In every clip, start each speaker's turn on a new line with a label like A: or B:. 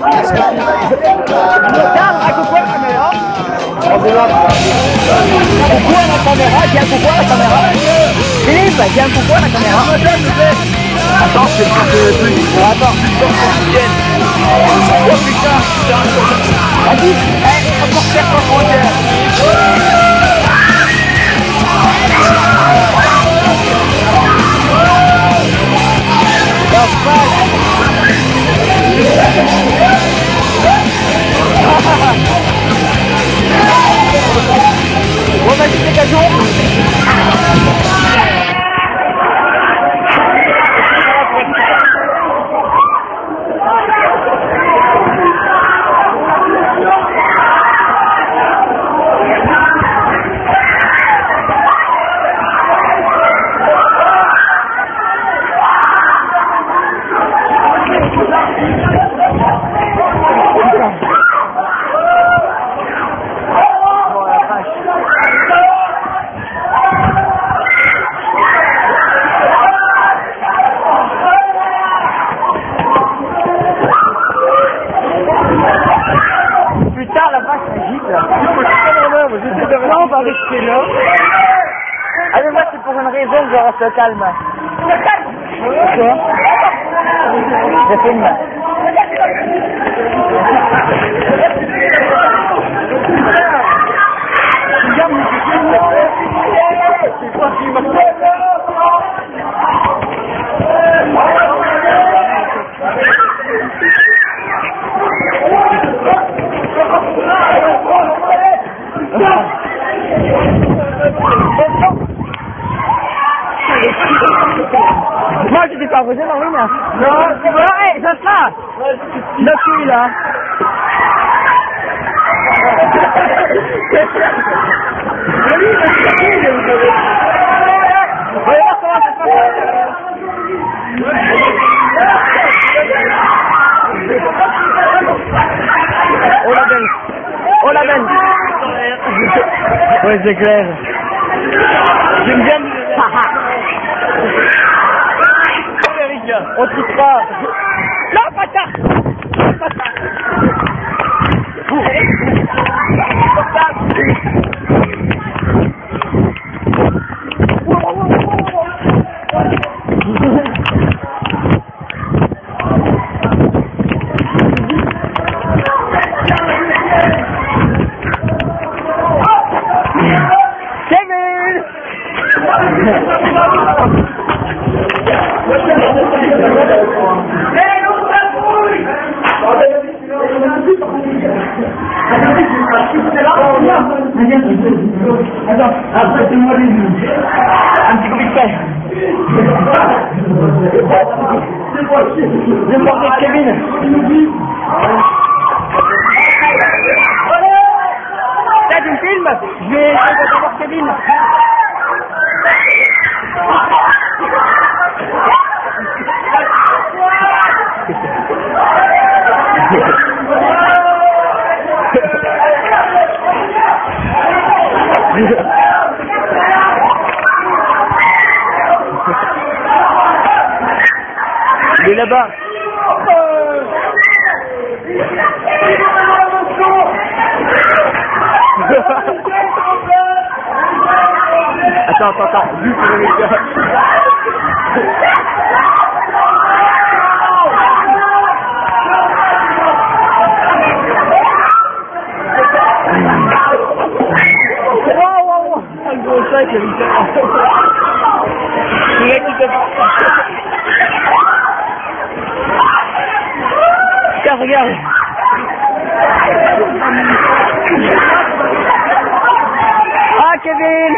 A: coucou à la caméra, la caméra. La caméra. Attends, truc. Attends, Oh eh. Vamos ver se fica junto. Rester là. Allez, moi, c'est pour une raison que je reste calme. Je filme. Moi, je t'ai pas posé dans l'une. Non, c'est bon. Hé, ça sera. Oh la belle. Oh la belle. Ouais, c'est clair. J'aime bien. On triche pas. Non, pas ça. Pas ça. Kevin
B: Attends, après c'est moi les
A: Un petit coup de pied. Je vais porter Kevin. Tu me filmes Je vais d'abord Kevin. Il est là-bas. attends, attends, attends. Juste le Un gros Regarde. Ah, Kevin.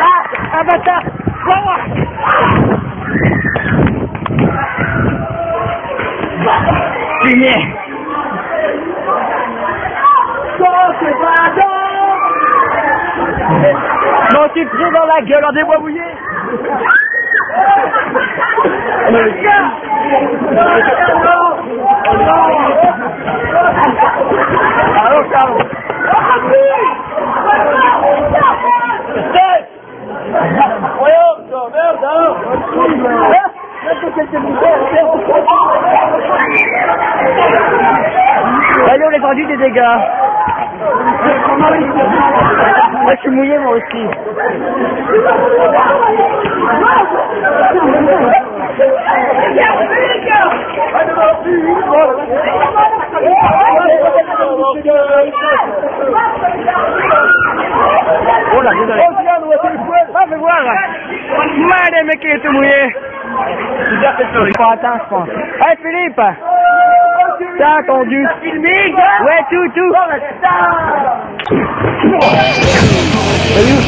A: Ah, ah bâtard Non, dans la gueule en débois mouillé Allez, on est rendu des dégâts. Moi, je suis mouillé, moi aussi. Oh là, désolé. Ah, fais voir. Madre, mec, il est tout mouillé. Faut attendre, je pense. Hey, Philippe. T'as attendu. Ouais, tout, tout. Salut.